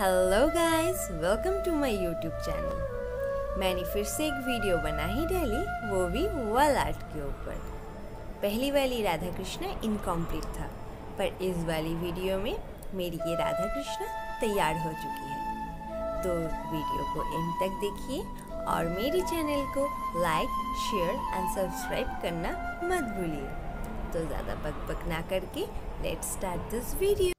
Hello guys welcome to my YouTube channel मैंने फिर से एक वीडियो बना ही डाली, वो भी वॉल आर्ट के ऊपर। पहली वाली राधा कृष्णा इनकम्प्लीट था, पर इस वाली वीडियो में मेरी ये राधा कृष्णा तैयार हो चुकी है। तो वीडियो को एंड तक देखिए और मेरे चैनल को लाइक शेयर एंड सब्सक्राइब करना मत भूलिए। तो ज़्यादा बक बक ना करके लेट्स स्टार्ट दिस वीडियो